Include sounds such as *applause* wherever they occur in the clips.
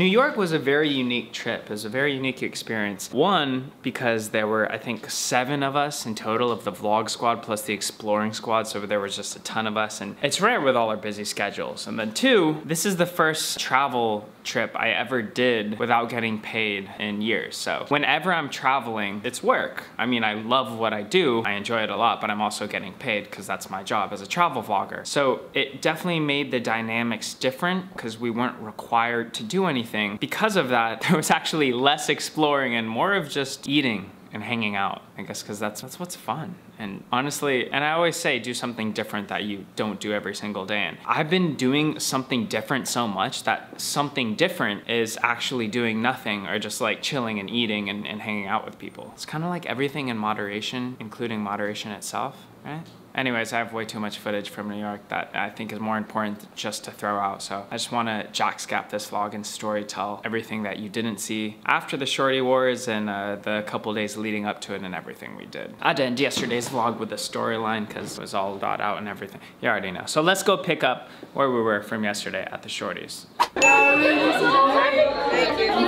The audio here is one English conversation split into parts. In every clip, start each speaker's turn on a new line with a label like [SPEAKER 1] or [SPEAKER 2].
[SPEAKER 1] New York was a very unique trip. It was a very unique experience. One, because there were, I think, seven of us in total of the vlog squad plus the exploring squad, so there was just a ton of us, and it's rare with all our busy schedules. And then two, this is the first travel trip I ever did without getting paid in years. So whenever I'm traveling, it's work. I mean, I love what I do. I enjoy it a lot, but I'm also getting paid because that's my job as a travel vlogger. So it definitely made the dynamics different because we weren't required to do anything. Because of that, *laughs* there was actually less exploring and more of just eating and hanging out, I guess, because that's, that's what's fun. And honestly, and I always say do something different that you don't do every single day. And I've been doing something different so much that something different is actually doing nothing or just like chilling and eating and, and hanging out with people. It's kind of like everything in moderation, including moderation itself, right? Anyways, I have way too much footage from New York that I think is more important just to throw out. So I just want to jackscap this vlog and story tell everything that you didn't see after the Shorty Awards and uh, the couple days leading up to it and everything we did. I did end yesterday's vlog with the storyline because it was all thought out and everything. You already know. So let's go pick up where we were from yesterday at the Shorties.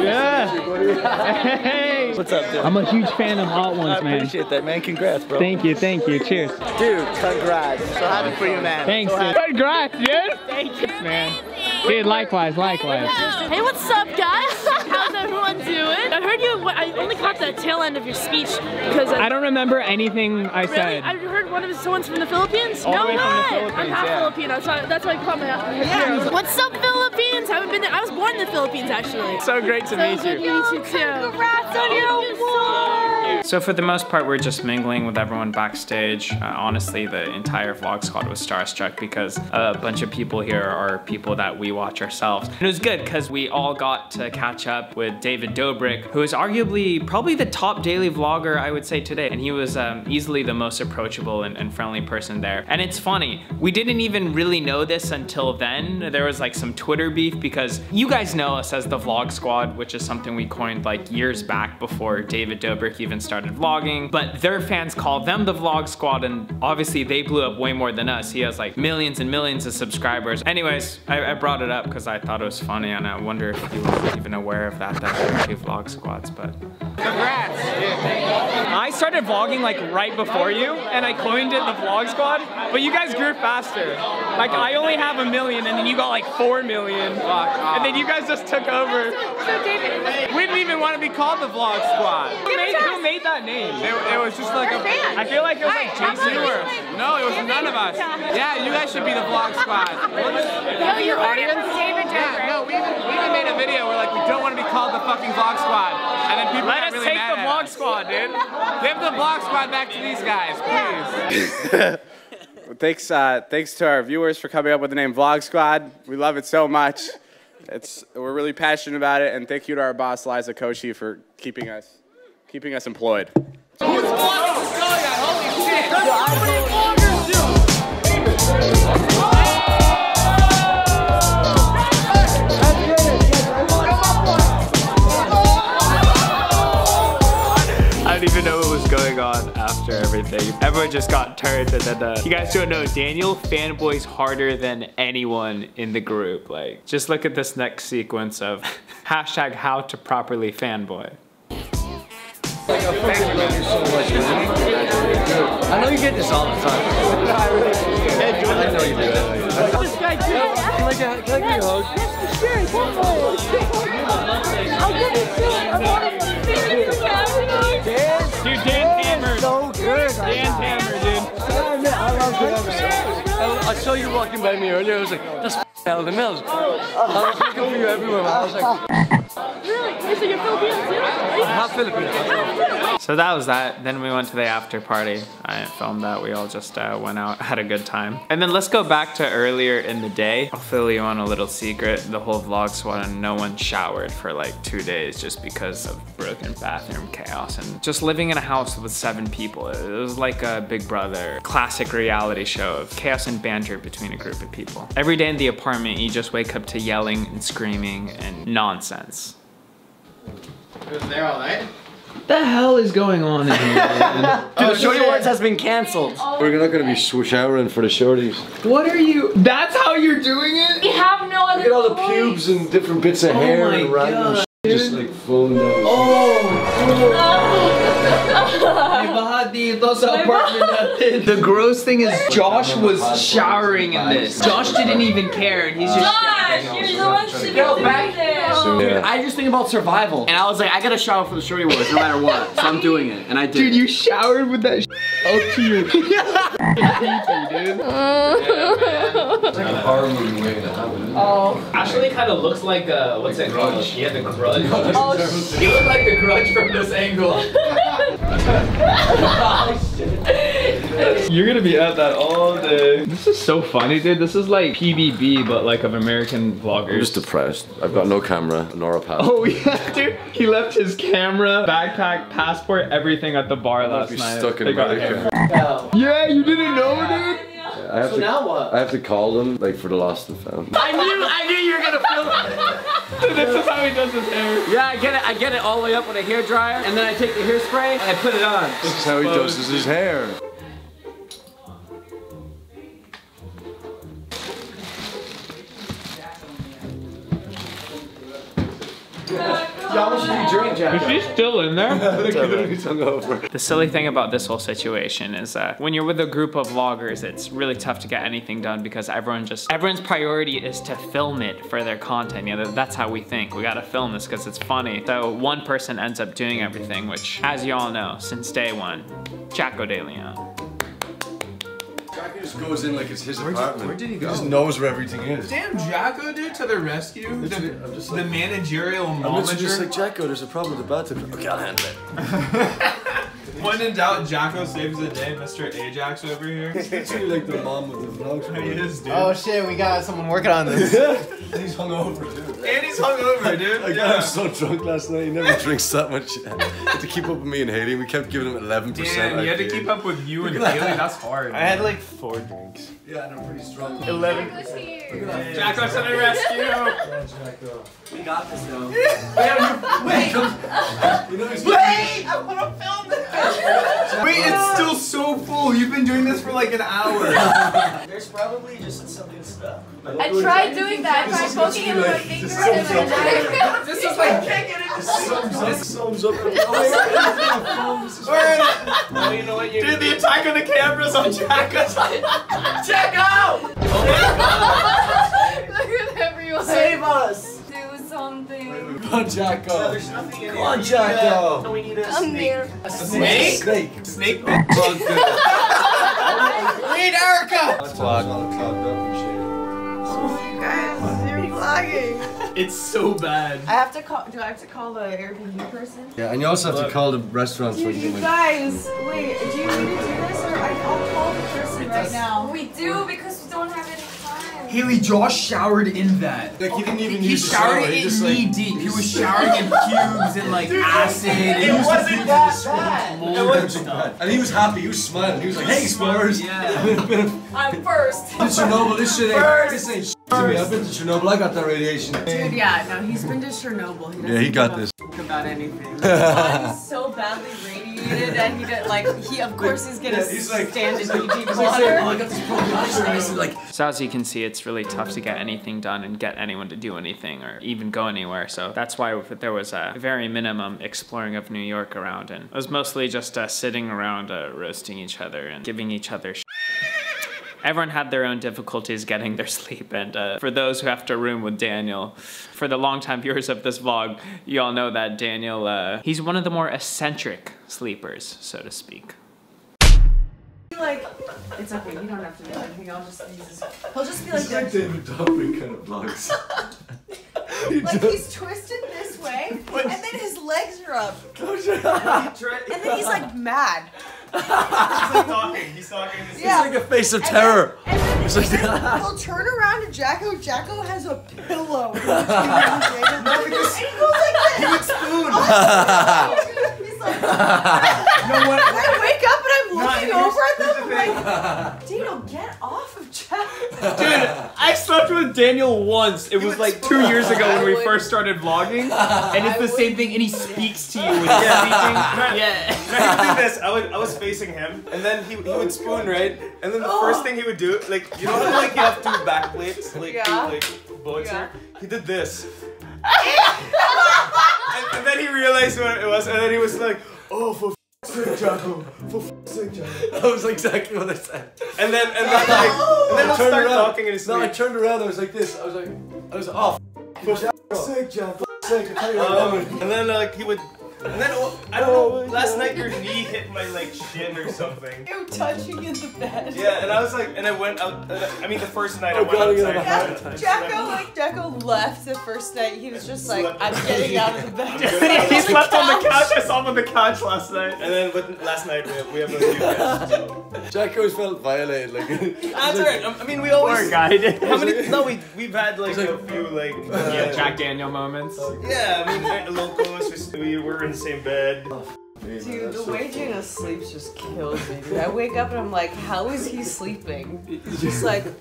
[SPEAKER 2] Yeah. *laughs* Hey.
[SPEAKER 3] What's up, dude?
[SPEAKER 2] I'm a huge fan of Hot Ones, man.
[SPEAKER 3] I appreciate that, man. Congrats, bro.
[SPEAKER 2] Thank you, thank you. Cheers.
[SPEAKER 3] Dude, congrats. So happy for you, man.
[SPEAKER 2] Thanks,
[SPEAKER 3] So
[SPEAKER 2] dude. Congrats, dude. Thank you, man. Dude, likewise, likewise.
[SPEAKER 4] Hey, what's up, guys? *laughs* How's everyone doing? I heard you. I only caught the tail end of your speech because
[SPEAKER 2] I don't remember anything I
[SPEAKER 4] Really?
[SPEAKER 2] said.
[SPEAKER 4] I heard one of someone's from the Philippines.
[SPEAKER 2] All
[SPEAKER 4] no
[SPEAKER 2] way from the. Philippines,
[SPEAKER 4] I'm half
[SPEAKER 2] yeah.
[SPEAKER 4] Filipino, so I, that's why I caught my. Yeah. What's up, Philippines? I haven't been there. I was born in the Philippines, actually.
[SPEAKER 2] So great to
[SPEAKER 4] So
[SPEAKER 2] meet
[SPEAKER 4] good
[SPEAKER 2] you.
[SPEAKER 4] to meet you too. Congrats on your award.
[SPEAKER 1] So for the most part, we're just mingling with everyone backstage. Uh, honestly, the entire vlog squad was starstruck because a bunch of people here are people that we watch ourselves. And it was good because we all got to catch up with David Dobrik, who is arguably probably the top daily vlogger, I would say today. And he was um, easily the most approachable and, and friendly person there. And it's funny, we didn't even really know this until then. There was like some Twitter beef because you guys know us as the vlog squad, which is something we coined like years back before David Dobrik even started vlogging. But their fans call them the vlog squad and obviously they blew up way more than us. He has like millions and millions of subscribers. Anyways, I, I brought it up because I thought it was funny and I wonder if you were even aware of that, that there are two vlog squads, but. Congrats!
[SPEAKER 2] I started vlogging like right before you, and I coined it the Vlog Squad, but you guys grew faster. Like I only have a million, and then you got like four million, and then you guys just took over. Didn't even want to be called the Vlog Squad. Who made, who made that name? It, it was just like a. I feel like it was like Jason. No, it was none of us. Yeah, you guys should be the Vlog Squad. *laughs*
[SPEAKER 4] No, you heard it from David
[SPEAKER 2] Yeah, no, we even, we even made a video where like we don't want to be called the fucking Vlog Squad, and then people
[SPEAKER 1] Let us
[SPEAKER 2] really
[SPEAKER 1] take the Vlog
[SPEAKER 2] us.
[SPEAKER 1] Squad, dude.
[SPEAKER 2] Give the Vlog Squad back to these guys, please. *laughs*
[SPEAKER 5] Thanks, uh, thanks to our viewers for coming up with the name Vlog Squad. We love it so much. It's we're really passionate about it, and thank you to our boss Liza Koshy for keeping us keeping us employed.
[SPEAKER 1] On after everything. Everyone just got turned and then uh, you guys don't know, Daniel fanboys harder than anyone in the group. Like, just look at this next sequence of *laughs* hashtag how to properly fanboy.
[SPEAKER 3] I know you get this all the time. I know you do it.
[SPEAKER 4] This guy did.
[SPEAKER 3] Can I get, can I get you a hug?
[SPEAKER 4] Yes, for sure. Definitely. I'll give you two. I want to see
[SPEAKER 3] I saw you walking by me earlier. I was like, that's Alden Mills. I was looking for you everywhere. I was like?
[SPEAKER 4] Wait, so you're Filipino too? You?
[SPEAKER 3] half Filipino.
[SPEAKER 1] So that was that. Then we went to the after party. I didn't that. We all just uh, went out, *laughs* had a good time. And then let's go back to earlier in the day. I'll fill you on a little secret. The whole vlog squad and no one showered for like two days just because of broken bathroom chaos and just living in a house with seven people. It was like a Big Brother classic reality show of chaos and banter between a group of people. Every day in the apartment, you just wake up to yelling and screaming and nonsense.
[SPEAKER 2] The hell is going on in here? man? *laughs*
[SPEAKER 3] Dude, the oh, Shorty Awards has been canceled.
[SPEAKER 6] We're not gonna be sh- showering for the shorties.
[SPEAKER 2] what are you? That's how you're doing it?
[SPEAKER 4] We have no no,
[SPEAKER 3] Look at all the pubes and different bits of oh hair
[SPEAKER 2] my
[SPEAKER 3] and random
[SPEAKER 2] God,
[SPEAKER 3] shit just like flowing oh, down.
[SPEAKER 2] The gross thing is Josh was showering in this. Josh didn't even care and he's just
[SPEAKER 4] Gosh, you're the one to go back there.
[SPEAKER 3] Yeah.
[SPEAKER 6] I just think about survival. And I was like, I gotta shower for the Shorty Awards no matter what. So I'm doing it. And I did.
[SPEAKER 2] Dude, you showered with that up to your
[SPEAKER 3] It's like a horror movie waiting to happen.
[SPEAKER 1] Ashley kind of looks like uh, what's it called? Yeah, the grudge. *laughs*
[SPEAKER 4] Oh,
[SPEAKER 1] you look like the grudge from this angle. *laughs*
[SPEAKER 2] You're gonna be at that all day. This is so funny, dude. This is like PBB, but like of American vloggers.
[SPEAKER 3] I'm just depressed. I've got no camera, nor a pass.
[SPEAKER 2] Oh *laughs* yeah, dude. He left his camera, backpack, passport, everything at the bar last
[SPEAKER 3] be
[SPEAKER 2] night.
[SPEAKER 3] stuck in
[SPEAKER 2] They got
[SPEAKER 3] America.
[SPEAKER 2] Yeah, you didn't know, dude.
[SPEAKER 3] I have
[SPEAKER 6] So
[SPEAKER 3] to,
[SPEAKER 6] now what?
[SPEAKER 3] I have to call them like for the lost and found.
[SPEAKER 6] I knew, I knew you were gonna film it.
[SPEAKER 2] this is how he does his hair.
[SPEAKER 6] Yeah, I get it. I get it all the way up with a hair dryer, and then I take the hairspray and I put it on.
[SPEAKER 3] This is how he does his hair.
[SPEAKER 2] Is she still in there? *laughs*
[SPEAKER 1] The silly thing about this whole situation is that when you're with a group of vloggers, it's really tough to get anything done because everyone just everyone's priority is to film it for their content. You know, that's how we think. We gotta film this because it's funny. So one person ends up doing everything, which, as you all know, since day one, Jako De Leon.
[SPEAKER 3] Jackie just goes in like it's his apartment. Where did he go? He just knows where everything is.
[SPEAKER 7] Damn, Jako, dude, to the rescue. The,
[SPEAKER 3] I'm just
[SPEAKER 7] the managerial
[SPEAKER 3] I'm literally just
[SPEAKER 7] momager.
[SPEAKER 3] like Jako. There's a problem with the bathtub. Okay, I'll handle it. *laughs*
[SPEAKER 7] when in doubt, Jako saves the day. Mr. Ajax over here. *laughs*
[SPEAKER 3] He's literally like the mom with the vlogs.
[SPEAKER 7] he is, dude.
[SPEAKER 8] Oh shit, we got someone working on this. *laughs*
[SPEAKER 3] He's hungover too.
[SPEAKER 7] and he's hungover, dude. *laughs*
[SPEAKER 3] Like, I
[SPEAKER 7] yeah.
[SPEAKER 3] was so drunk last night. He never drinks that much. Had to keep up with me and Haley. We kept giving him 11%.
[SPEAKER 7] Damn, you had to
[SPEAKER 3] IPA.
[SPEAKER 7] keep up with you and Haley. That's hard.
[SPEAKER 8] I had like four drinks.
[SPEAKER 3] Yeah, and I'm pretty strong.
[SPEAKER 8] Eleven.
[SPEAKER 7] Jako to the rescue.
[SPEAKER 6] We got this though.
[SPEAKER 3] You know, he's
[SPEAKER 7] Wait, I want to film this. Wait, it's still so full. You've been doing this for like an hour. *laughs*
[SPEAKER 6] There's probably just something stuck.
[SPEAKER 4] I tried doing that. I tried poking him with my finger and then *laughs*
[SPEAKER 7] This is like can't get it.
[SPEAKER 3] This sums up.
[SPEAKER 7] Oh, you know what? Dude, the attack on the cameras on Jako.
[SPEAKER 6] Jako!
[SPEAKER 4] Look at everyone.
[SPEAKER 6] Save us!
[SPEAKER 4] Do something.
[SPEAKER 3] Come on, Jako.
[SPEAKER 6] There's nothing in
[SPEAKER 3] Come on, Jako.
[SPEAKER 6] We need a
[SPEAKER 4] Come
[SPEAKER 6] snake.
[SPEAKER 4] here.
[SPEAKER 6] A
[SPEAKER 7] snake?
[SPEAKER 3] Snake.
[SPEAKER 7] Snake.
[SPEAKER 8] Need Erica!
[SPEAKER 7] It's so bad.
[SPEAKER 9] I have to call. Do I have to call the Airbnb person?
[SPEAKER 3] Yeah, and you also have to call the restaurants
[SPEAKER 9] Dude,
[SPEAKER 3] when you
[SPEAKER 9] you guys, wait. Do you need to do this, or I, I'll call the person right now?
[SPEAKER 4] We do because we don't have any time.
[SPEAKER 7] Haley, Josh showered in that.
[SPEAKER 3] Like, he didn't even
[SPEAKER 7] He
[SPEAKER 3] use the
[SPEAKER 7] showered
[SPEAKER 3] shower, he
[SPEAKER 7] in knee
[SPEAKER 3] like-
[SPEAKER 7] deep. He was *laughs* showering in cubes and like acid. and
[SPEAKER 6] It wasn't that bad.
[SPEAKER 3] It wasn't bad. And he was happy. He was smiling. He was like, "Hey, explorers!
[SPEAKER 7] Yeah. *laughs*
[SPEAKER 4] I'm first.
[SPEAKER 3] Chernobyl. This shit ain't. This ain't shit to me. I've been to Chernobyl. I got that radiation."
[SPEAKER 9] Dude, yeah, no, he's been to Chernobyl. He
[SPEAKER 3] Yeah, he got this.
[SPEAKER 9] f- about anything. *laughs* He's so badly radiated, and he did like he of course is gonna
[SPEAKER 3] he's like-
[SPEAKER 9] stand in knee *laughs* deep
[SPEAKER 3] "Oh,
[SPEAKER 9] water.
[SPEAKER 3] I got this problem." He's like,
[SPEAKER 1] So as you can see, it's really tough to get anything done and get anyone to do anything or even go anywhere. So that's why there was a very minimum exploring of New York around, and it was mostly just uh, sitting around uh, roasting each other and giving each other. Sh- Everyone had their own difficulties getting their *laughs* sleep, and uh, for those who have to room with Daniel, for the longtime viewers of this vlog, you all know that Daniel, uh, he's one of the more eccentric sleepers, so to speak.
[SPEAKER 9] Like, it's okay. You don't have to do anything. I'll just use this. He'll just be like,
[SPEAKER 3] It's like
[SPEAKER 9] this.
[SPEAKER 3] David Dobrik kind of vlogs. *laughs* *laughs*
[SPEAKER 9] like he's twisted this way, and then his legs are up, and then he's like mad.
[SPEAKER 7] He's talking. He's talking.
[SPEAKER 9] Yeah.
[SPEAKER 3] Like a face of
[SPEAKER 9] And
[SPEAKER 3] terror.
[SPEAKER 9] then- And then,
[SPEAKER 3] like-
[SPEAKER 9] he'll turn around to Jako. Jako has a pillow. him and and he goes like this. He would spoon. Oh, he's like,
[SPEAKER 7] No what?
[SPEAKER 9] and I wake up and I'm looking over at them.
[SPEAKER 7] the
[SPEAKER 9] I'm like, Dino, get off of Jako.
[SPEAKER 2] Dude, I slept with Daniel once. It was like two years ago when we first started vlogging, *laughs* and it's the same thing. And he speaks to you when he's *laughs*
[SPEAKER 7] Yeah.
[SPEAKER 2] sleeping. Yeah.
[SPEAKER 7] I would do this. I would I was facing him, and then he, he would spoon right, and then the first oh. thing he would do, like you know how like you have two back plates, like
[SPEAKER 9] Yeah.
[SPEAKER 7] two, like boxer, he did this. *laughs* and, and then he realized what it was, and then he was like, "Oh, for f- sake, Jako, for f- sake, Jako."
[SPEAKER 3] That was exactly what I said.
[SPEAKER 7] And then, and then, like, and then
[SPEAKER 3] I turned around.
[SPEAKER 7] talking in his
[SPEAKER 3] No, I turned around. I was like this. I was like, I was oh, f- for f- sake, John. For f- sake, I tell you what
[SPEAKER 7] Um, and then like he would, and then oh, I don't know. Last night your knee hit my like shin or something.
[SPEAKER 9] You touching in the bed.
[SPEAKER 7] Yeah, and I was like, and I went out. uh, I mean, the first night I
[SPEAKER 3] Oh,
[SPEAKER 7] went
[SPEAKER 3] God,
[SPEAKER 7] outside.
[SPEAKER 3] have a heart
[SPEAKER 9] Yeah, Jako, like, Jako left the first night. He was just like, I'm getting out of the bed. *laughs*
[SPEAKER 2] he slept on the couch. I saw him on the couch last night.
[SPEAKER 7] And then, but last night we have, we have a few guests.
[SPEAKER 3] Jack always felt violated. Like, *laughs*
[SPEAKER 7] That's alright. I I mean, we always.
[SPEAKER 2] Poor guy.
[SPEAKER 7] How many? No, we we've had like a few like.
[SPEAKER 2] Yeah,
[SPEAKER 7] uh,
[SPEAKER 2] Jack Daniel moments.
[SPEAKER 7] Yeah, I mean, like, locals. We were in the same bed.
[SPEAKER 9] Dude, the way Jana sleeps just kills me. Dude. I wake up and I'm like, how is he sleeping? He's just like. *laughs*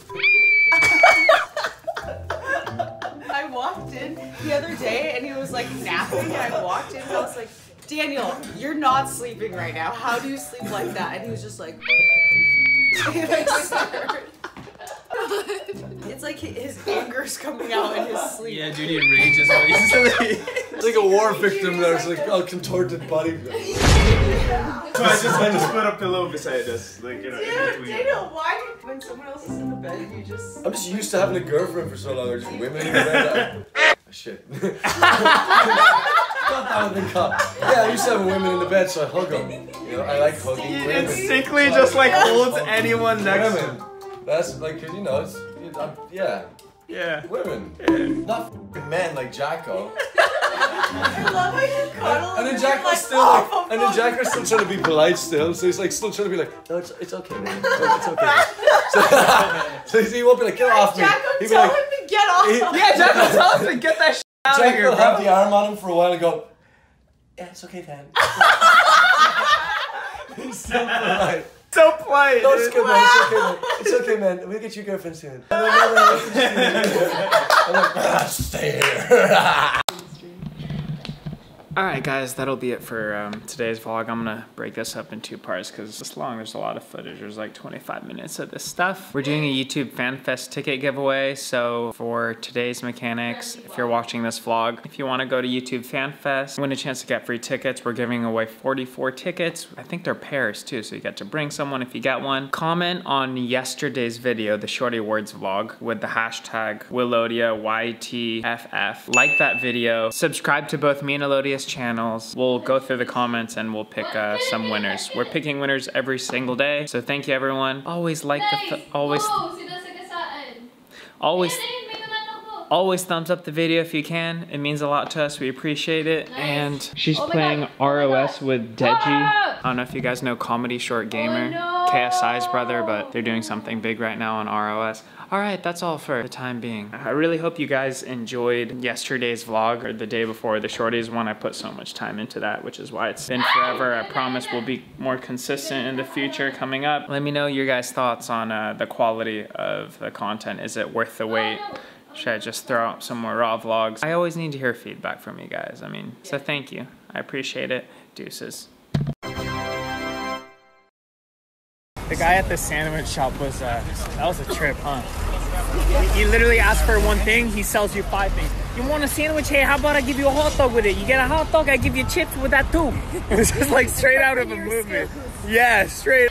[SPEAKER 9] I walked in the other day and he was like napping, and I walked in and I was like, Daniel, you're not sleeping right now. How do you sleep like that? And he was just like. *laughs* And *laughs* It's like his anger's coming out in his sleep.
[SPEAKER 2] Yeah, dude, he rages while he's *laughs* asleep.
[SPEAKER 3] it's like a war victim. There's like a contorted body. *laughs*
[SPEAKER 7] So I just I just put a pillow beside us, like you know, in
[SPEAKER 9] Dude,
[SPEAKER 7] between.
[SPEAKER 9] Daniel, why when someone else is in the bed you just
[SPEAKER 3] I'm just used to having a girlfriend for so long. There's just women in the bed. Ah, shit. Got that one been cut. Yeah, I used to have women in the bed, so I hug them. You know, I like hugging
[SPEAKER 2] He
[SPEAKER 3] women.
[SPEAKER 2] instinctively just like holds anyone next to him.
[SPEAKER 3] Women. That's like, 'cause, you know, it's, it, I'm, uh, yeah,
[SPEAKER 2] Yeah.
[SPEAKER 3] women. Not f***ing men like Jako. *laughs*
[SPEAKER 9] I love how you cuddle
[SPEAKER 3] And then
[SPEAKER 9] you're
[SPEAKER 3] Jako's
[SPEAKER 9] like,
[SPEAKER 3] still
[SPEAKER 9] "Oh,
[SPEAKER 3] like,
[SPEAKER 9] fuck,
[SPEAKER 3] and then
[SPEAKER 9] fuck."
[SPEAKER 3] Jako's still trying to be polite still, so he's like still trying to be like, no, it's, it's okay, man. It's, it's okay. *laughs* So, *laughs* so he won't be like, get off me.
[SPEAKER 9] Jako,
[SPEAKER 3] He'd be
[SPEAKER 9] tell
[SPEAKER 3] like,
[SPEAKER 9] him to get off.
[SPEAKER 3] he-
[SPEAKER 2] Yeah, Jack will tell him to get that shit out of
[SPEAKER 3] Jack
[SPEAKER 2] here,
[SPEAKER 3] will have the arm on him for a while and go, yeah, it's okay then. He's still polite.
[SPEAKER 2] So polite.
[SPEAKER 3] No, it's good, man. It's okay, man. It's okay, man. *laughs* We'll get you a girlfriend soon. *laughs* I'm like, "No, no, no, I'm like, ah, stay here. *laughs*
[SPEAKER 1] All right, guys, that'll be it for um, today's vlog. I'm gonna break this up in two parts because it's long. There's a lot of footage. There's like 25 minutes of this stuff. We're doing a YouTube FanFest ticket giveaway. So for today's mechanics, if you're watching this vlog, if you want to go to YouTube FanFest, win a chance to get free tickets. We're giving away 44 tickets. I think they're pairs too, so you get to bring someone if you get one. Comment on yesterday's video, the Shorty Awards vlog, with the hashtag Willodia. Like that video. Subscribe to both me and Alodia's channels. We'll go through the comments and we'll pick uh, some winners. We're picking winners every single day. So thank you everyone. Always like the, th- always, always, always thumbs up the video if you can. It means a lot to us. We appreciate it. And she's
[SPEAKER 10] Oh
[SPEAKER 1] playing
[SPEAKER 10] God. Oh
[SPEAKER 1] ROS with Deji.
[SPEAKER 10] Ah!
[SPEAKER 1] I don't know if you guys know Comedy Short Gamer,
[SPEAKER 10] no.
[SPEAKER 1] KSI's brother, but they're doing something big right now on ROS. All right, that's all for the time being. I really hope you guys enjoyed yesterday's vlog or the day before the shorties one. I put so much time into that, which is why it's been forever. I promise we'll be more consistent in the future coming up. Let me know your guys' thoughts on uh, the quality of the content. Is it worth the wait? Should I just throw out some more raw vlogs? I always need to hear feedback from you guys. I mean, so thank you. I appreciate it. Deuces.
[SPEAKER 2] The guy at the sandwich shop was, uh, that was a trip, huh? He- literally asked for one thing, he sells you five things. You want a sandwich? Hey, how about I give you a hot dog with it? You get a hot dog, I give you chips with that too. It was just like straight out of a movie. Yeah, straight.